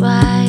why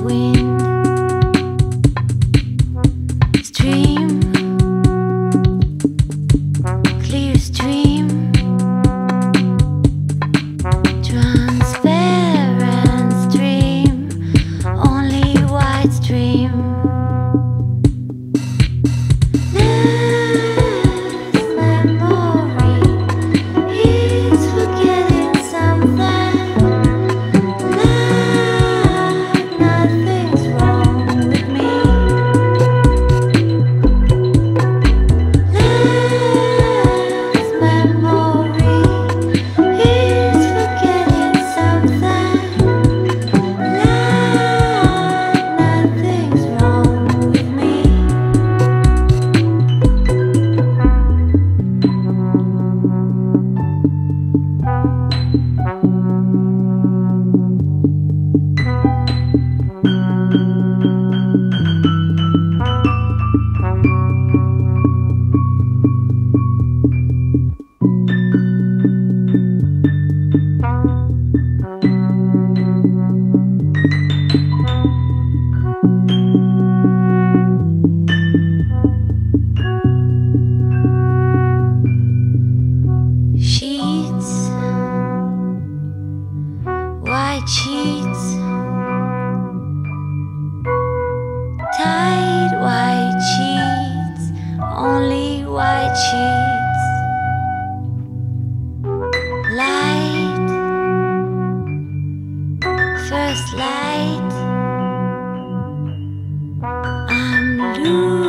We. do.